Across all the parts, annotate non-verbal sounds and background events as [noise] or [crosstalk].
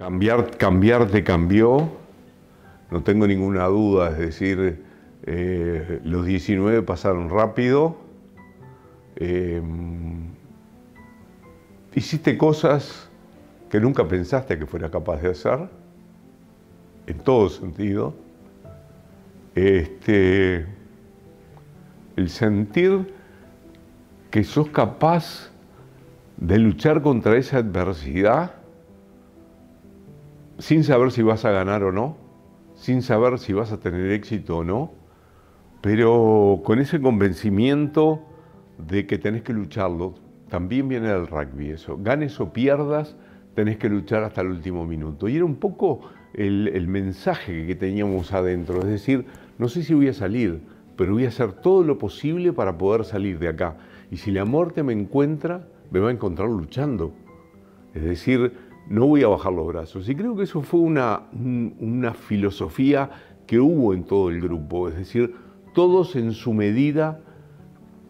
Cambiar, cambiar te cambió, no tengo ninguna duda, es decir, eh, los 19 pasaron rápido, eh, hiciste cosas que nunca pensaste que fueras capaz de hacer, en todo sentido. Este, el sentir que sos capaz de luchar contra esa adversidad sin saber si vas a ganar o no, sin saber si vas a tener éxito o no, pero con ese convencimiento de que tenés que lucharlo. También viene del rugby eso. Ganes o pierdas, tenés que luchar hasta el último minuto. Y era un poco el, el mensaje que teníamos adentro. Es decir, no sé si voy a salir, pero voy a hacer todo lo posible para poder salir de acá. Y si la muerte me encuentra, me va a encontrar luchando. Es decir, no voy a bajar los brazos. Y creo que eso fue una, una filosofía que hubo en todo el grupo, es decir, todos en su medida,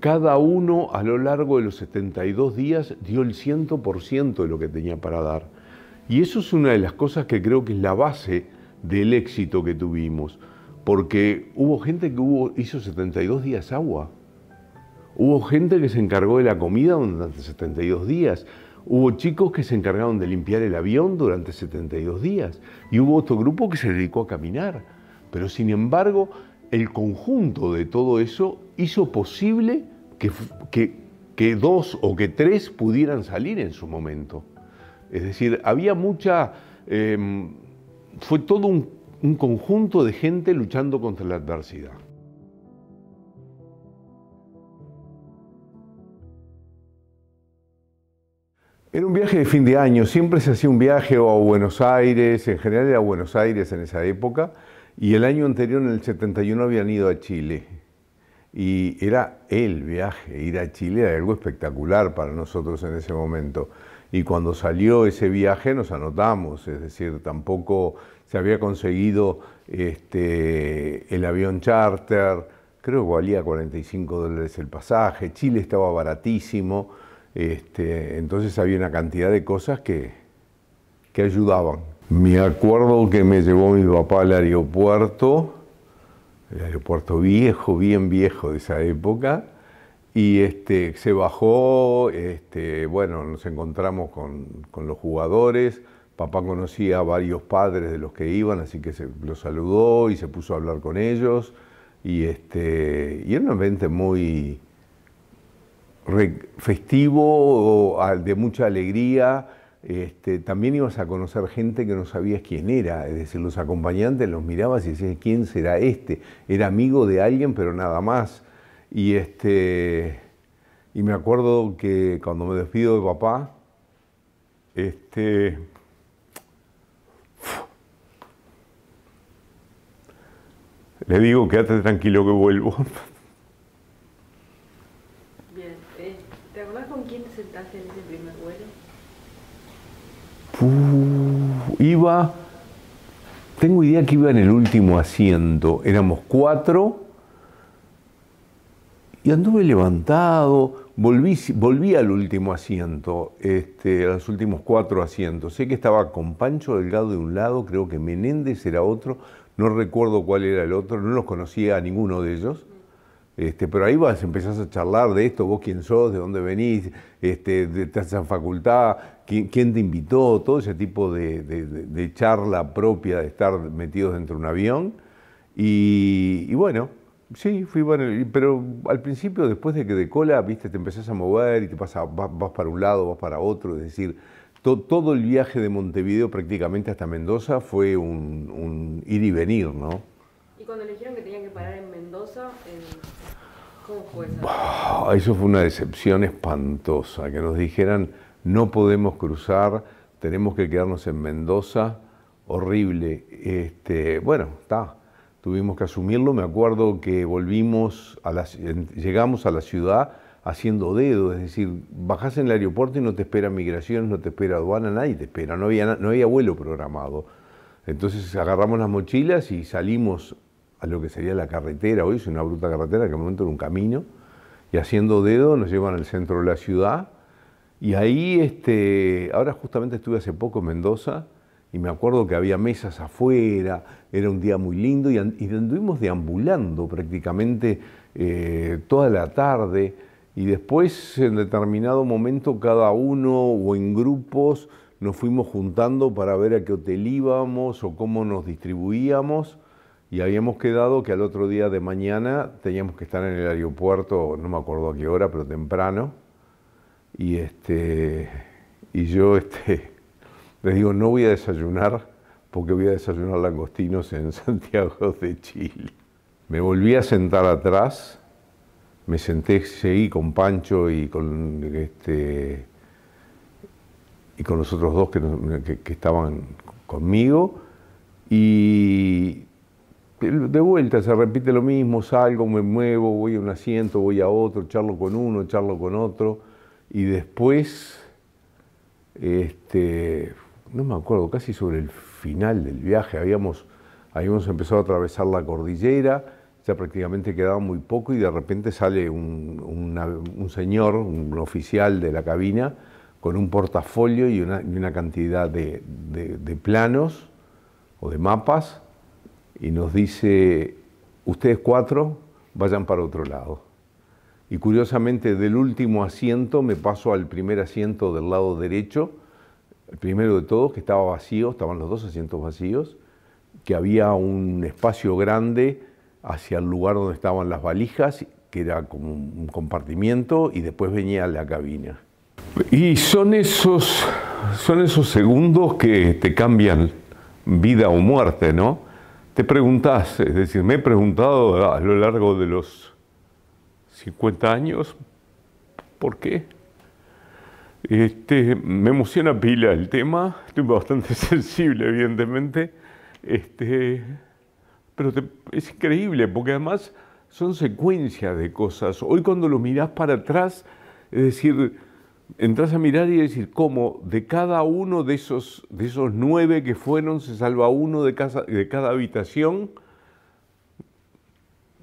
cada uno a lo largo de los 72 días dio el 100% de lo que tenía para dar. Y eso es una de las cosas que creo que es la base del éxito que tuvimos, porque hubo gente que hizo 72 días agua, hubo gente que se encargó de la comida durante 72 días, Hubo chicos que se encargaron de limpiar el avión durante 72 días y hubo otro grupo que se dedicó a caminar. Pero sin embargo, el conjunto de todo eso hizo posible que, que, dos o que tres pudieran salir en su momento. Es decir, había mucha... Em, fue todo un conjunto de gente luchando contra la adversidad. Era un viaje de fin de año, siempre se hacía un viaje a Buenos Aires, en general era Buenos Aires en esa época, y el año anterior, en el 71, habían ido a Chile. Y era el viaje, ir a Chile era algo espectacular para nosotros en ese momento. Y cuando salió ese viaje nos anotamos, es decir, tampoco se había conseguido este, el avión charter, creo que valía 45 dólares el pasaje, Chile estaba baratísimo este, entonces había una cantidad de cosas que, que ayudaban. Me acuerdo que me llevó mi papá al aeropuerto, el aeropuerto viejo, bien viejo de esa época, y este, se bajó, este, bueno, nos encontramos con, con, los jugadores, papá conocía a varios padres de los que iban, así que se los saludó y se puso a hablar con ellos, y, este, y era un ambiente muy, festivo, de mucha alegría. Este, también ibas a conocer gente que no sabías quién era, es decir, los acompañantes los mirabas y decías, ¿quién será este? Era amigo de alguien, pero nada más. Y, este, y me acuerdo que cuando me despido de papá, este, le digo, quédate tranquilo que vuelvo. [laughs] iba, tengo idea que iba en el último asiento, éramos cuatro, y anduve levantado, volví, volví al último asiento, este, a los últimos cuatro asientos. Sé que estaba con Pancho Delgado de un lado, creo que Menéndez era otro, no recuerdo cuál era el otro, no los conocía a ninguno de ellos. Este, pero ahí vas, empezás a charlar de esto, vos quién sos, de dónde venís, este, de esa facultad, quién, te invitó, todo ese tipo de, charla propia de estar metidos dentro de un avión. Y, bueno, sí, fui bueno, pero al principio, después de que de cola, viste, te empezás a mover y te vas, para un lado, vas para otro, es decir, todo el viaje de Montevideo prácticamente hasta Mendoza fue un, ir y venir, ¿no? Cuando le dijeron que tenían que parar en Mendoza, eso fue una decepción espantosa, que nos dijeran, no podemos cruzar, tenemos que quedarnos en Mendoza, horrible. Este, bueno, está, tuvimos que asumirlo. Me acuerdo que volvimos, a la, llegamos a la ciudad haciendo dedo, es decir, bajás en el aeropuerto y no te espera migración, no te espera aduana, nadie te espera, no había, no había vuelo programado. Entonces agarramos las mochilas y salimos a lo que sería la carretera, hoy es una bruta carretera que en momento era un camino, y haciendo dedo nos llevan al centro de la ciudad, y ahí, este, ahora justamente estuve hace poco en Mendoza, y me acuerdo que había mesas afuera, era un día muy lindo y, anduvimos deambulando prácticamente eh, toda la tarde. Y después en determinado momento cada uno o en grupos nos fuimos juntando para ver a qué hotel íbamos o cómo nos distribuíamos y habíamos quedado que al otro día de mañana teníamos que estar en el aeropuerto, no me acuerdo a qué hora, pero temprano. Y, este, y yo este, [laughs] les digo, no voy a desayunar porque voy a desayunar langostinos en [laughs] Santiago de Chile. Me volví a sentar atrás, me senté, seguí con Pancho y con, este, y con los otros dos que, que estaban conmigo y de vuelta se repite lo mismo, salgo, me muevo, voy a un asiento, voy a otro, charlo con uno, charlo con otro, y después, este, no me acuerdo, casi sobre el final del viaje, habíamos, habíamos empezado a atravesar la cordillera, ya prácticamente quedaba muy poco y de repente sale un, señor, un oficial de la cabina, con un portafolio y una, cantidad de planos o de mapas y nos dice, ustedes cuatro vayan para otro lado. Y curiosamente del último asiento me paso al primer asiento del lado derecho, el primero de todos, que estaba vacío, estaban los dos asientos vacíos, que había un espacio grande hacia el lugar donde estaban las valijas, que era como un compartimiento, y después venía la cabina. Y son esos, son esos segundos que te cambian vida o muerte, ¿no? Te preguntas, es decir, me he preguntado a lo largo de los 50 años, ¿por qué? Este, me emociona pila el tema, estoy bastante [laughs] sensible, evidentemente, este, pero es increíble porque además son secuencias de cosas. Hoy cuando lo mirás para atrás, es decir, entras a mirar y decir cómo de cada uno de esos, de esos nueve que fueron se salva uno de, de cada habitación.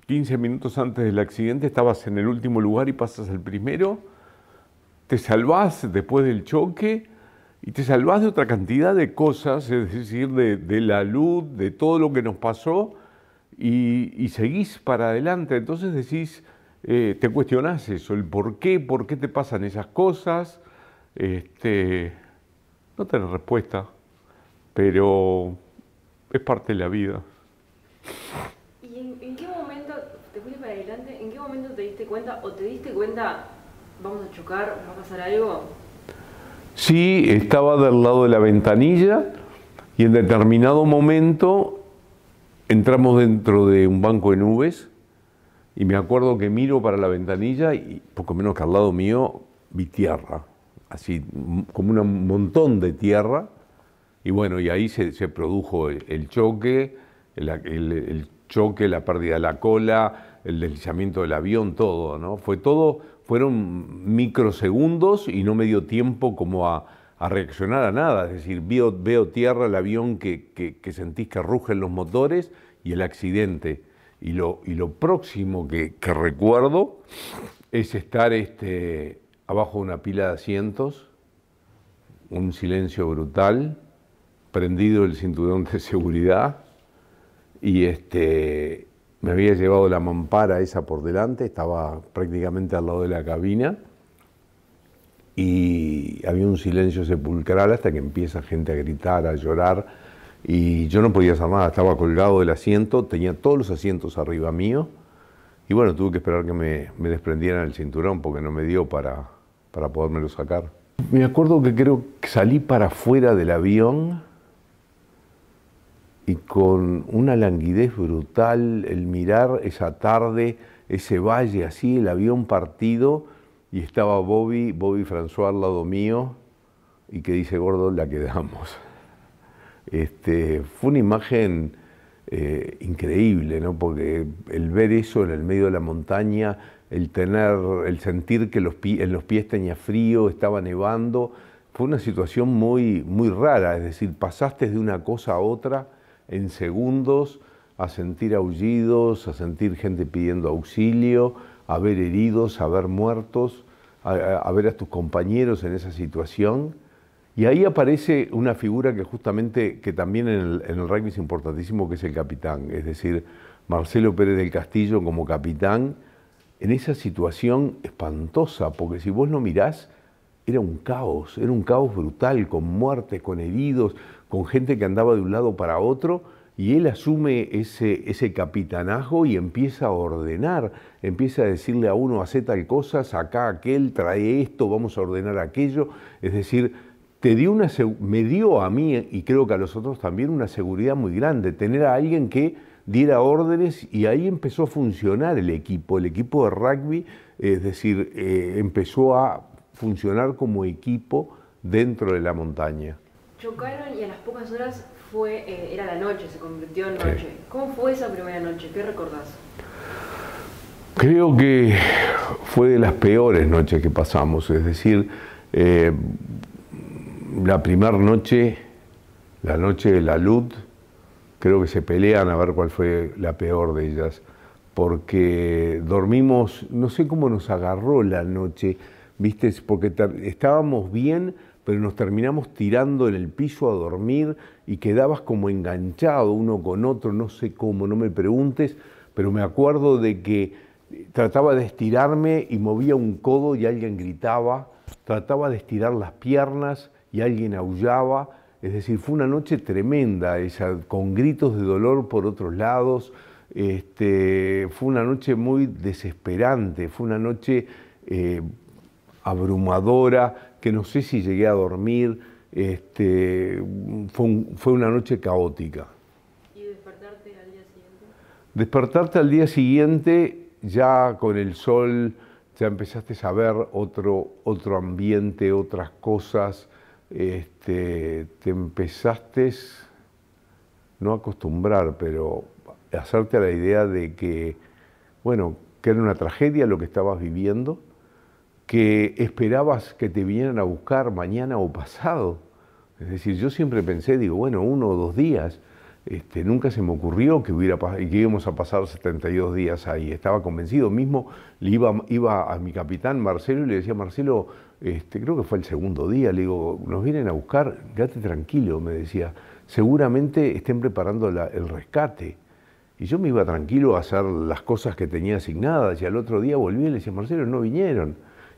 15 minutos antes del accidente estabas en el último lugar y pasas al primero. Te salvás después del choque y te salvás de otra cantidad de cosas, es decir, de, la luz, de todo lo que nos pasó y, y seguís para adelante. Entonces decís, eh, te cuestionas eso, el por qué, por qué te pasan esas cosas. Este, no tenés respuesta, pero es parte de la vida. ¿Y en, qué momento, te fuiste para adelante, en qué momento te diste cuenta o te diste cuenta, vamos a chocar, va a pasar algo? Sí, estaba del lado de la ventanilla y en determinado momento entramos dentro de un banco de nubes y me acuerdo que miro para la ventanilla y poco menos que al lado mío vi tierra, así como un montón de tierra. Y bueno, y ahí se, produjo el, choque, el, choque, la pérdida de la cola, el deslizamiento del avión, todo, ¿no? Fue todo, fueron microsegundos y no me dio tiempo como a, reaccionar a nada. Es decir, veo, tierra, el avión que, que, que sentís que rugen los motores y el accidente. Y lo, próximo que, recuerdo es estar este, abajo de una pila de asientos, un silencio brutal, prendido el cinturón de seguridad y este, me había llevado la mampara esa por delante, estaba prácticamente al lado de la cabina y había un silencio sepulcral hasta que empieza gente a gritar, a llorar y yo no podía hacer nada, estaba colgado del asiento, tenía todos los asientos arriba mío y bueno, tuve que esperar que me, desprendieran el cinturón porque no me dio para, para podérmelo sacar. Me acuerdo que creo que salí para afuera del avión y con una languidez brutal, el mirar esa tarde, ese valle así, el avión partido, y estaba Bobby, Bobby François al lado mío, y que dice, gordo, la quedamos. Este, fue una imagen eh, increíble, ¿no? porque el ver eso en el medio de la montaña, el tener, el sentir que los en los pies tenía frío, estaba nevando, fue una situación muy, muy rara, es decir, pasaste de una cosa a otra en segundos a sentir aullidos, a sentir gente pidiendo auxilio, a ver heridos, a ver muertos, a ver a tus compañeros en esa situación Y ahí aparece una figura que justamente, que también en el, en el rugby es importantísimo, que es el capitán. Es decir, Marcelo Pérez del Castillo como capitán, en esa situación espantosa, porque si vos no mirás, era un caos, era un caos brutal, con muertes, con heridos, con gente que andaba de un lado para otro, y él asume ese, ese capitanazgo y empieza a ordenar, empieza a decirle a uno, hace tal cosa, saca aquel, trae esto, vamos a ordenar aquello. Es decir, te dio una, me dio a mí, y creo que a los otros también, una seguridad muy grande, tener a alguien que diera órdenes y ahí empezó a funcionar el equipo, el equipo de rugby, es decir, eh, empezó a funcionar como equipo dentro de la montaña. Chocaron y a las pocas horas fue, eh, era la noche, se convirtió en noche. ¿Cómo fue esa primera noche? ¿Qué recordás? Creo que fue de las peores noches que pasamos, es decir, eh, la primera noche, la noche de la luz, creo que se pelean a ver cuál fue la peor de ellas, porque dormimos, no sé cómo nos agarró la noche, viste, porque estábamos bien, pero nos terminamos tirando en el piso a dormir y quedabas como enganchado uno con otro, no sé cómo, no me preguntes, pero me acuerdo de que trataba de estirarme y movía un codo y alguien gritaba, trataba de estirar las piernas y alguien aullaba, es decir, fue una noche tremenda esa, con gritos de dolor por otros lados, este, fue una noche muy desesperante, fue una noche eh, abrumadora, que no sé si llegué a dormir, este, fue, una noche caótica. ¿Y despertarte al día siguiente? Despertarte al día siguiente ya con el sol, ya empezaste a ver otro, otro ambiente, otras cosas, este, te empezaste, no a acostumbrar, pero a hacerte a la idea de que, bueno, que era una tragedia lo que estabas viviendo, que esperabas que te vinieran a buscar mañana o pasado. Es decir, yo siempre pensé, digo, bueno, uno o dos días. Este, nunca se me ocurrió que, hubiera, íbamos a pasar 72 días ahí. Estaba convencido. Mismo le iba, iba a mi capitán Marcelo y le decía, Marcelo, este, creo que fue el segundo día, le digo, nos vienen a buscar, quédate tranquilo, me decía, seguramente estén preparando el rescate. Y yo me iba tranquilo a hacer las cosas que tenía asignadas y al otro día volví y le decía, Marcelo, no vinieron.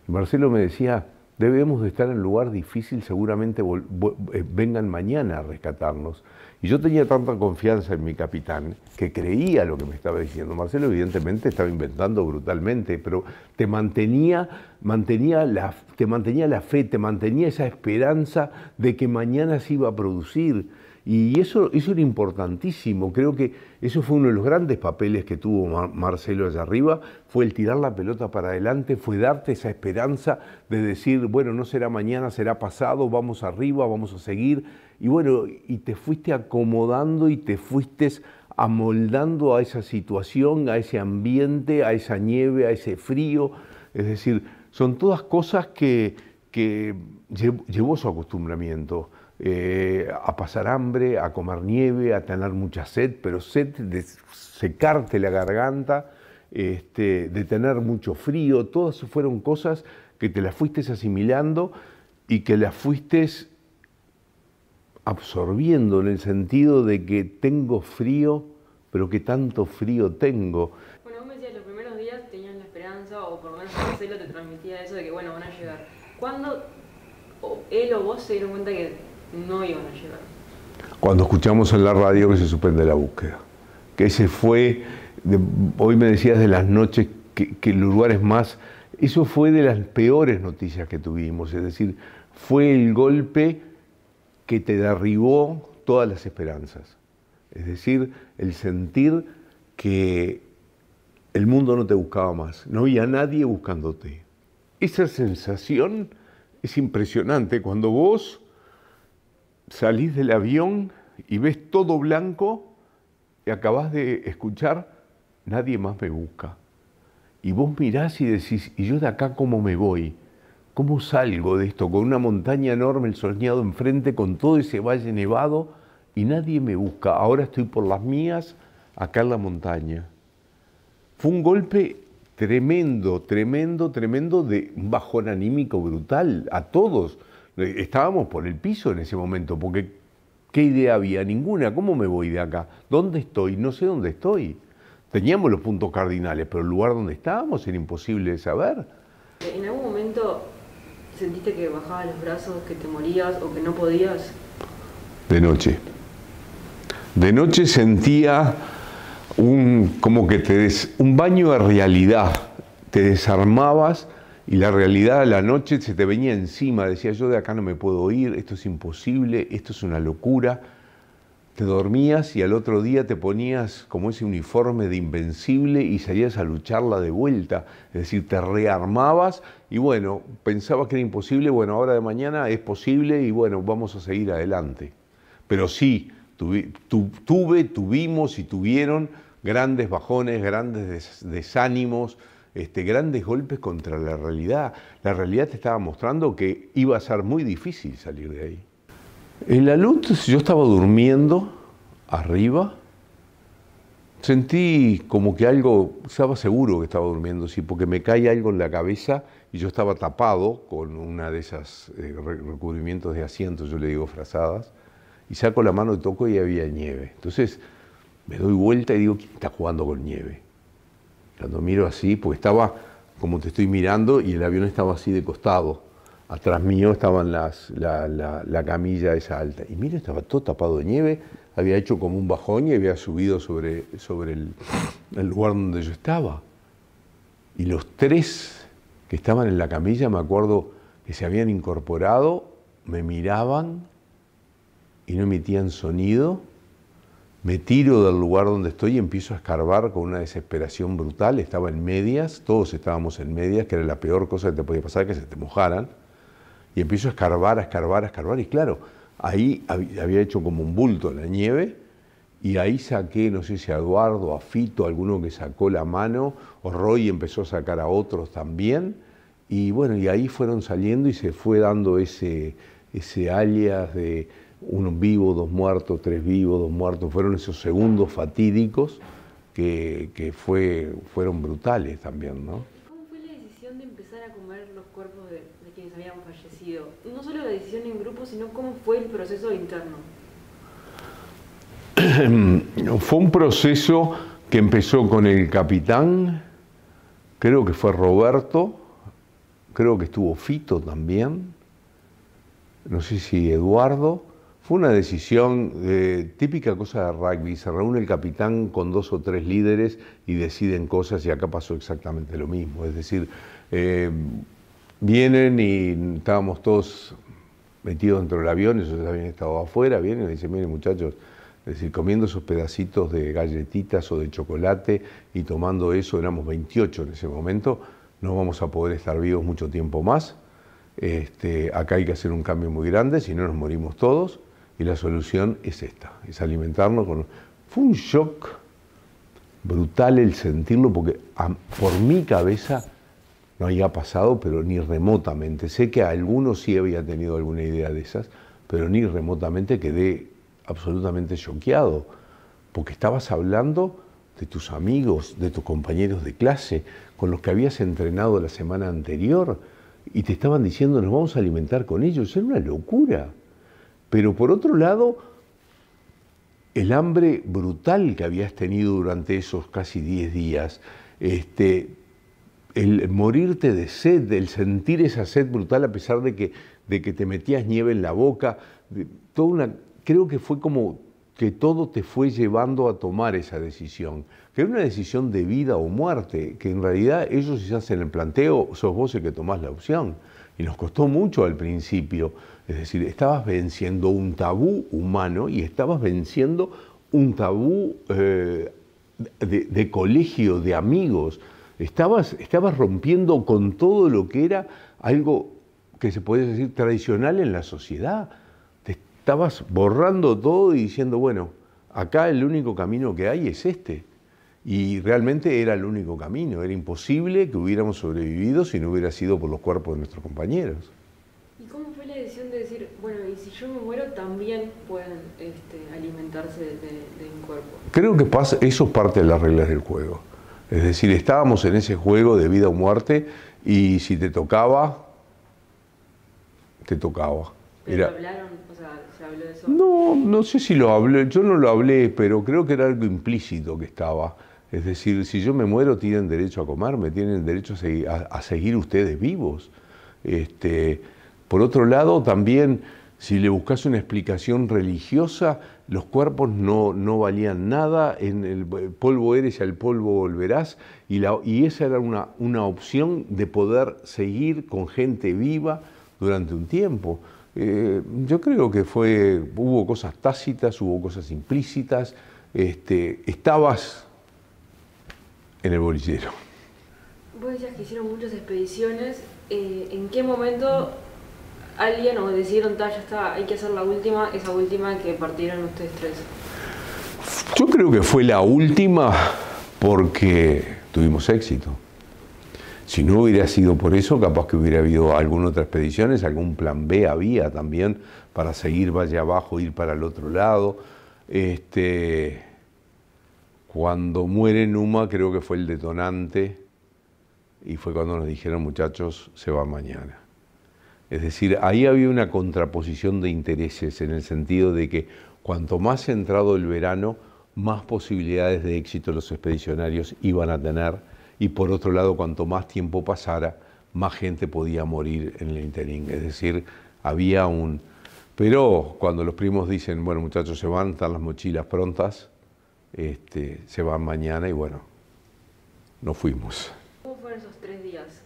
Marcelo me decía, debemos de estar en un lugar difícil, seguramente eh, vengan mañana a rescatarnos. Y yo tenía tanta confianza en mi capitán que creía lo que me estaba diciendo. Marcelo evidentemente estaba inventando brutalmente, pero te mantenía, mantenía la, te mantenía la fe, te mantenía esa esperanza de que mañana se iba a producir. Y eso, eso era importantísimo. Creo que eso fue uno de los grandes papeles que tuvo Marcelo allá arriba, fue el tirar la pelota para adelante, fue darte esa esperanza de decir, bueno, no será mañana, será pasado, vamos arriba, vamos a seguir. Y bueno, y te fuiste acomodando y te fuiste amoldando a esa situación, a ese ambiente, a esa nieve, a ese frío. Es decir, son todas cosas que, que llevó su acostumbramiento. Eh, a pasar hambre, a comer nieve, a tener mucha sed, pero sed de secarte la garganta, este, de tener mucho frío, todas fueron cosas que te las fuiste asimilando y que las fuiste absorbiendo en el sentido de que tengo frío, pero que tanto frío tengo. Bueno, vos me decías, los primeros días tenías la esperanza, o por lo menos Marcelo te transmitía eso de que, bueno, van a llegar. ¿Cuándo él o vos se dieron cuenta que no iban a llegar. Cuando escuchamos en la radio que se suspende la búsqueda, que ese fue, hoy me decías de las noches que, que los lugares más, eso fue de las peores noticias que tuvimos, es decir, fue el golpe que te derribó todas las esperanzas. Es decir, el sentir que el mundo no te buscaba más, no había nadie buscándote. Esa sensación es impresionante cuando vos salís del avión y ves todo blanco y acabás de escuchar, nadie más me busca. Y vos mirás y decís, ¿y yo de acá cómo me voy? ¿Cómo salgo de esto? Con una montaña enorme, el soñado enfrente, con todo ese valle nevado, y nadie me busca. Ahora estoy por las mías, acá en la montaña. Fue un golpe tremendo, tremendo, tremendo de un bajón anímico brutal a todos Estábamos por el piso en ese momento, porque ¿qué idea había? Ninguna. ¿Cómo me voy de acá? ¿Dónde estoy? No sé dónde estoy. Teníamos los puntos cardinales, pero el lugar donde estábamos era imposible de saber. ¿En algún momento sentiste que bajabas los brazos, que te morías o que no podías? De noche. De noche sentía un, como que te des- un baño de realidad. Te desarmabas y la realidad de la noche se te venía encima. Decía, yo de acá no me puedo ir, esto es imposible, esto es una locura. Te dormías y al otro día te ponías como ese uniforme de invencible y salías a lucharla de vuelta. Es decir, te rearmabas y bueno, pensabas que era imposible, bueno, ahora de mañana es posible y bueno, vamos a seguir adelante. Pero sí, tuve, tuvimos y tuvieron grandes bajones, grandes des- desánimos, este, grandes golpes contra la realidad. La realidad te estaba mostrando que iba a ser muy difícil salir de ahí. En la luz yo estaba durmiendo arriba, sentí como que algo, estaba seguro que estaba durmiendo, sí, porque me cae algo en la cabeza y yo estaba tapado con una de esas eh, re- recubrimientos de asientos, yo le digo frazadas, y saco la mano y toco y había nieve. Entonces me doy vuelta y digo, ¿quién está jugando con nieve? Cuando miro así, porque estaba como te estoy mirando y el avión estaba así de costado. Atrás mío estaban las, la, la- la camilla esa alta. Y miro, estaba todo tapado de nieve, había hecho como un bajón y había subido sobre, sobre el, el lugar donde yo estaba. Y los tres que estaban en la camilla, me acuerdo que se habían incorporado, me miraban y no emitían sonido. Me tiro del lugar donde estoy y empiezo a escarbar con una desesperación brutal. Estaba en medias, todos estábamos en medias, que era la peor cosa que te podía pasar, que se te mojaran. Y empiezo a escarbar, a escarbar, a escarbar. Y claro, ahí hab- había hecho como un bulto en la nieve. Y ahí saqué, no sé si a Eduardo, a Fito, alguno que sacó la mano, o Roy empezó a sacar a otros también. Y bueno, y ahí fueron saliendo y se fue dando ese, ese alias de uno vivo, dos muertos, tres vivos, dos muertos. Fueron esos segundos fatídicos que, que fue, fueron brutales también, ¿no? ¿Cómo fue la decisión de empezar a comer los cuerpos de, de quienes habían fallecido? No solo la decisión en grupo, sino cómo fue el proceso interno. [clears throat] Fue un proceso que empezó con el capitán, creo que fue Roberto, creo que estuvo Fito también, no sé si Eduardo. Fue una decisión eh, típica cosa de rugby, se reúne el capitán con dos o tres líderes y deciden cosas y acá pasó exactamente lo mismo. Es decir, eh, vienen y estábamos todos metidos dentro del avión, ellos habían estado afuera, vienen y dicen, miren muchachos, es decir, comiendo esos pedacitos de galletitas o de chocolate y tomando eso, éramos 28 en ese momento, no vamos a poder estar vivos mucho tiempo más. Este, acá hay que hacer un cambio muy grande, si no nos morimos todos, y la solución es esta, es alimentarnos con... Fue un shock brutal el sentirlo, porque por mi cabeza no había pasado, pero ni remotamente. Sé que algunos sí había tenido alguna idea de esas, pero ni remotamente quedé absolutamente choqueado, porque estabas hablando de tus amigos, de tus compañeros de clase, con los que habías entrenado la semana anterior, y te estaban diciendo, nos vamos a alimentar con ellos. Era una locura. Pero por otro lado, el hambre brutal que habías tenido durante esos casi 10 días, este, el morirte de sed, el sentir esa sed brutal a pesar de que, de que te metías nieve en la boca, una, creo que fue como que todo te fue llevando a tomar esa decisión, que era una decisión de vida o muerte, que en realidad ellos si hacen el planteo, sos vos el que tomás la opción. Y nos costó mucho al principio, es decir, estabas venciendo un tabú humano y estabas venciendo un tabú eh, de colegio, de amigos. Estabas, estabas rompiendo con todo lo que era algo que se puede decir tradicional en la sociedad. Te estabas borrando todo y diciendo, bueno, acá el único camino que hay es este. Y realmente era el único camino, era imposible que hubiéramos sobrevivido si no hubiera sido por los cuerpos de nuestros compañeros. ¿Y cómo fue la decisión de decir, bueno, y si yo me muero, también pueden este, alimentarse de, de mi cuerpo? Creo que pasa, eso es parte de las reglas del juego. Es decir, estábamos en ese juego de vida o muerte y si te tocaba, te tocaba. ¿Pero hablaron? O sea, ¿se habló de eso? No, no sé si lo hablé, yo no lo hablé, pero creo que era algo implícito que estaba. Es decir, si yo me muero, tienen derecho a comerme, tienen derecho a seguir, ustedes vivos. Este, por otro lado, también, si le buscas una explicación religiosa, los cuerpos no, no valían nada, en el polvo eres y al polvo volverás, y, la, y esa era una, una opción de poder seguir con gente viva durante un tiempo. Eh, yo creo que fue, hubo cosas tácitas, hubo cosas implícitas, este, estabas en el bolillero. Vos decías que hicieron muchas expediciones. Eh, ¿En qué momento alguien o decidieron, ya está, hay que hacer la última, esa última que partieron ustedes tres? Yo creo que fue la última porque tuvimos éxito. Si no hubiera sido por eso, capaz que hubiera habido alguna otra expediciones, algún plan B había también para seguir valle abajo, ir para el otro lado. Este, cuando muere Numa creo que fue el detonante y fue cuando nos dijeron muchachos, se va mañana. Es decir, ahí había una contraposición de intereses en el sentido de que cuanto más entrado el verano, más posibilidades de éxito los expedicionarios iban a tener y por otro lado, cuanto más tiempo pasara, más gente podía morir en el interín. Es decir, había un... Pero cuando los primos dicen, bueno muchachos, se van, están las mochilas prontas, este, se van mañana y bueno, no fuimos. ¿Cómo fueron esos tres días?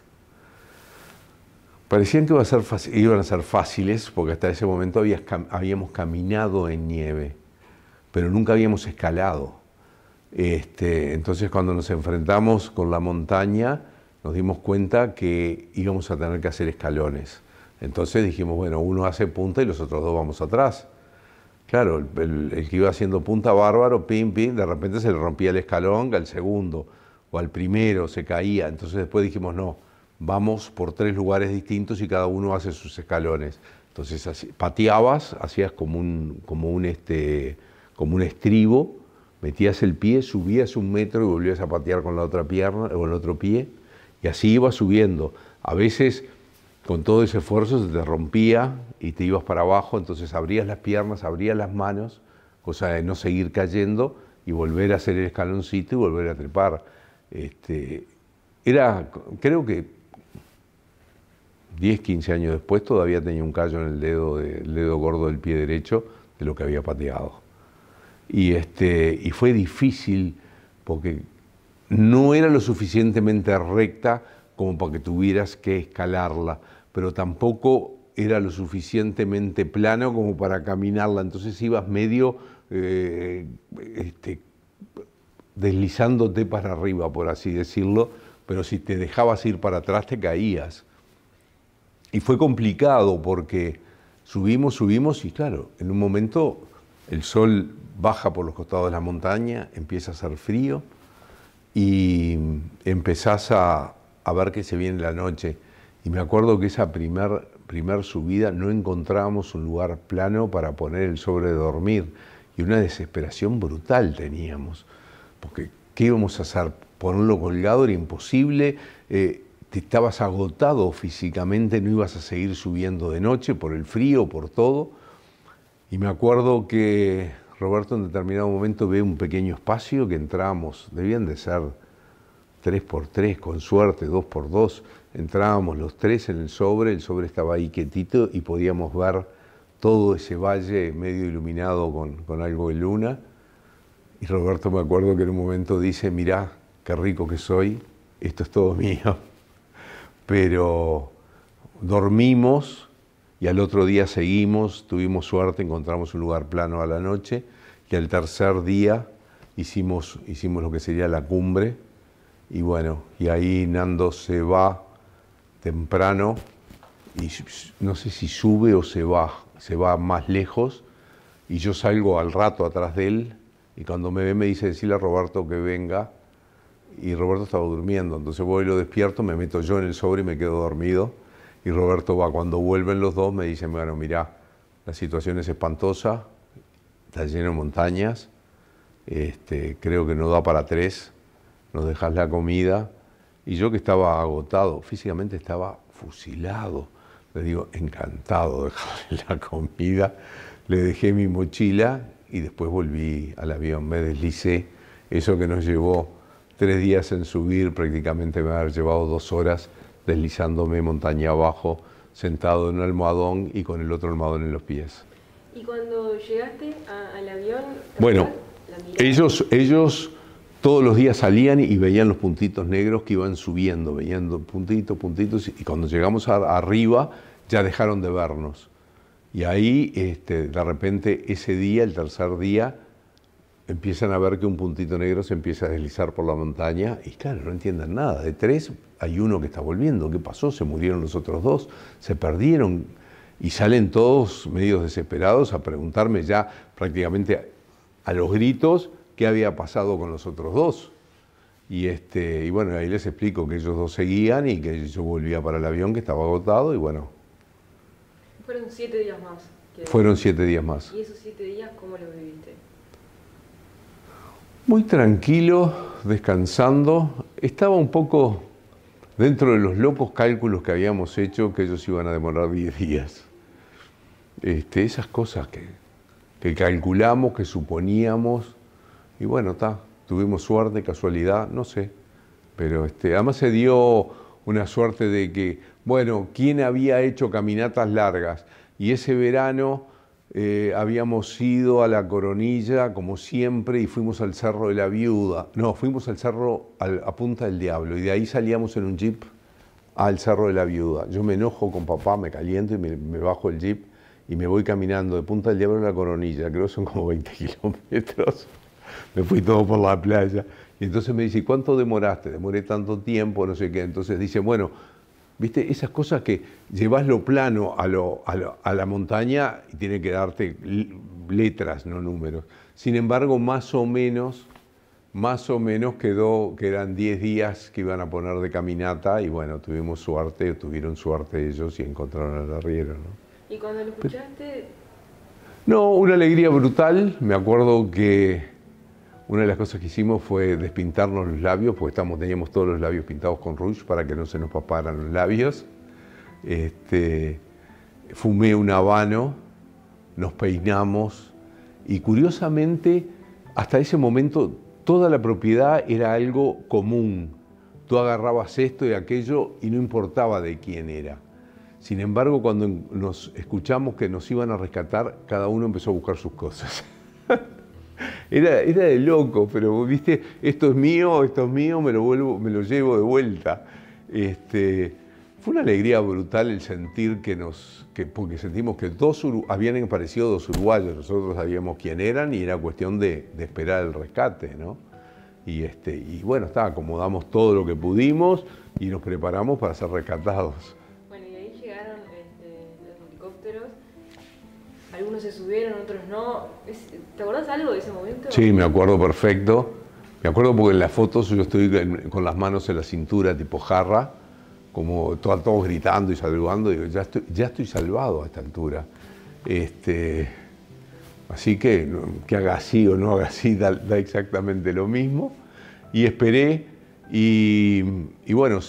Parecían que iban a ser, fáciles porque hasta ese momento habíamos caminado en nieve, pero nunca habíamos escalado. Este, entonces cuando nos enfrentamos con la montaña nos dimos cuenta que íbamos a tener que hacer escalones. Entonces dijimos, bueno, uno hace punta y los otros dos vamos atrás. Claro, el, que iba haciendo punta bárbaro, pim, pim, de repente se le rompía el escalón al segundo o al primero, se caía. Entonces después dijimos, no, vamos por tres lugares distintos y cada uno hace sus escalones. Entonces pateabas, hacías como un, como, un, este, como un estribo, metías el pie, subías un metro y volvías a patear con la otra pierna o el otro pie, y así ibas subiendo. A veces con todo ese esfuerzo se te rompía y te ibas para abajo, entonces abrías las piernas, abrías las manos, cosa de no seguir cayendo y volver a hacer el escaloncito y volver a trepar. Este, era, creo que 10, 15 años después todavía tenía un callo en el dedo, dedo gordo del pie derecho de lo que había pateado. Y, este, y fue difícil porque no era lo suficientemente recta como para que tuvieras que escalarla pero tampoco era lo suficientemente plano como para caminarla, entonces ibas medio eh, este, deslizándote para arriba, por así decirlo, pero si te dejabas ir para atrás te caías. Y fue complicado porque subimos, subimos y claro, en un momento el sol baja por los costados de la montaña, empieza a hacer frío y empezás a, ver que se viene la noche. Y me acuerdo que esa primer, primer subida no encontrábamos un lugar plano para poner el sobre de dormir. Y una desesperación brutal teníamos, porque ¿qué íbamos a hacer? Ponerlo colgado era imposible, eh, te estabas agotado físicamente, no ibas a seguir subiendo de noche por el frío, por todo. Y me acuerdo que Roberto en determinado momento ve un pequeño espacio que entramos, debían de ser tres por tres, con suerte, dos por dos, entrábamos los tres en el sobre, el sobre estaba ahí quietito y podíamos ver todo ese valle medio iluminado con, algo de luna. Y Roberto me acuerdo que en un momento dice, mirá, qué rico que soy, esto es todo [laughs] mío. Pero dormimos y al otro día seguimos, tuvimos suerte, encontramos un lugar plano a la noche y al tercer día hicimos, hicimos lo que sería la cumbre. Y bueno, y ahí Nando se va temprano y no sé si sube o se va, se va más lejos. Y yo salgo al rato atrás de él y cuando me ve me dice decirle a Roberto que venga y Roberto estaba durmiendo, entonces voy y lo despierto, me meto yo en el sobre y me quedo dormido y Roberto va, cuando vuelven los dos me dicen, bueno, mira, la situación es espantosa, está lleno de montañas, este, creo que no da para tres, nos dejas la comida y yo que estaba agotado, físicamente estaba fusilado. Le digo, encantado de dejarle [laughs] la comida. Le dejé mi mochila y después volví al avión. Me deslicé. Eso que nos llevó tres días en subir, prácticamente me ha llevado dos horas deslizándome montaña abajo, sentado en un almohadón y con el otro almohadón en los pies. ¿Y cuando llegaste al avión? Bueno, ellos, ellos todos los días salían y veían los puntitos negros que iban subiendo, veían puntitos, puntitos, y cuando llegamos arriba ya dejaron de vernos. Y ahí, este, de repente, ese día, el tercer día, empiezan a ver que un puntito negro se empieza a deslizar por la montaña y claro, no entienden nada. De tres hay uno que está volviendo. ¿Qué pasó? Se murieron los otros dos, se perdieron y salen todos medios desesperados a preguntarme ya prácticamente a los gritos qué había pasado con los otros dos. Y, este, y bueno, ahí les explico que ellos dos seguían y que yo volvía para el avión que estaba agotado y bueno. Fueron siete días más. Fueron siete días más. ¿Y esos siete días cómo los viviste? Muy tranquilo, descansando. Estaba un poco dentro de los locos cálculos que habíamos hecho que ellos iban a demorar 10 días. Este, esas cosas que, calculamos, que suponíamos, y bueno, está, tuvimos suerte, casualidad, no sé. Pero este, además se dio una suerte de que, bueno, ¿quién había hecho caminatas largas? Y ese verano eh, habíamos ido a la coronilla, como siempre, y fuimos al Cerro de la Viuda. No, fuimos al Cerro a Punta del Diablo, y de ahí salíamos en un jeep al Cerro de la Viuda. Yo me enojo con papá, me caliento y me, bajo el jeep y me voy caminando de Punta del Diablo a la coronilla, creo que son como 20 [laughs] kilómetros. Me fui todo por la playa. Y entonces me dice, ¿cuánto demoraste? Demoré tanto tiempo, no sé qué. Entonces dice, bueno, ¿Viste? Esas cosas que llevas lo plano a, a, la montaña y tiene que darte letras, no números. Sin embargo, más o menos, más o menos quedó que eran 10 días que iban a poner de caminata y bueno, tuvimos suerte, tuvieron suerte ellos y encontraron al arriero. ¿Y cuando lo escuchaste? No, una alegría brutal. Me acuerdo que una de las cosas que hicimos fue despintarnos los labios, porque estamos, teníamos todos los labios pintados con rouge para que no se nos paparan los labios. Este, fumé un habano, nos peinamos y curiosamente hasta ese momento toda la propiedad era algo común. Tú agarrabas esto y aquello y no importaba de quién era. Sin embargo, cuando nos escuchamos que nos iban a rescatar, cada uno empezó a buscar sus cosas. [laughs] Era, era de loco, pero viste, esto es mío, esto es mío, me lo, vuelvo, me lo llevo de vuelta. Este, fue una alegría brutal el sentir que nos, que, porque sentimos que dos habían aparecido dos uruguayos, nosotros sabíamos quién eran y era cuestión de, esperar el rescate, ¿no? Y, este, y bueno, está, acomodamos todo lo que pudimos y nos preparamos para ser rescatados. Algunos se subieron, otros no. ¿Te acordás algo de ese momento? Sí, me acuerdo perfecto. Me acuerdo porque en las fotos yo estoy con las manos en la cintura, tipo jarra, como todos, gritando y saludando. Digo, ya estoy, ya estoy salvado a esta altura. Este, así que que haga así o no haga así da, exactamente lo mismo. Y esperé y, bueno,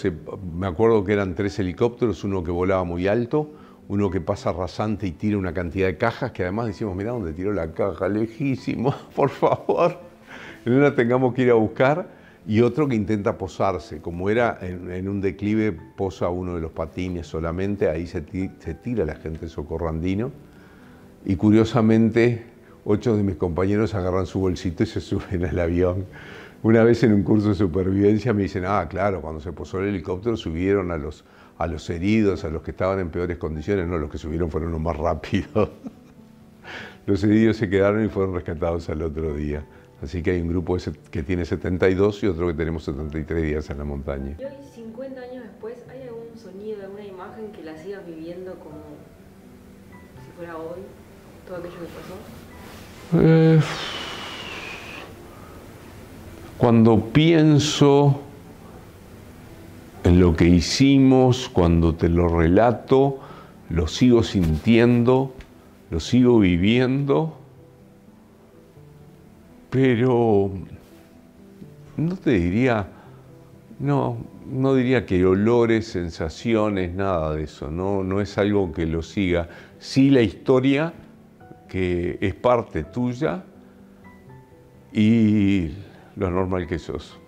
me acuerdo que eran tres helicópteros, uno que volaba muy alto, uno que pasa rasante y tira una cantidad de cajas que además decimos, mira dónde tiró la caja, lejísimo, [laughs] por favor. No la tengamos que ir a buscar. Y otro que intenta posarse, como era en, un declive, posa uno de los patines solamente, ahí se, tira la gente socorrandino. Y curiosamente, ocho de mis compañeros agarran su bolsito y se [laughs] suben al avión. Una vez en un curso de supervivencia me dicen, ah, claro, cuando se posó el helicóptero subieron a los a los heridos, a los que estaban en peores condiciones, no, los que subieron fueron los más [laughs] rápidos. los heridos se quedaron y fueron rescatados al otro día. Así que hay un grupo que tiene 72 y otro que tenemos 73 días en la montaña. ¿Y hoy, 50 años después, hay algún sonido, alguna imagen que la sigas viviendo como si fuera hoy, todo aquello que pasó? Eh, cuando pienso en lo que hicimos, cuando te lo relato, lo sigo sintiendo, lo sigo viviendo, pero no te diría, no, no diría que olores, sensaciones, nada de eso, no, no es algo que lo siga. Sí la historia, que es parte tuya, y lo normal que sos.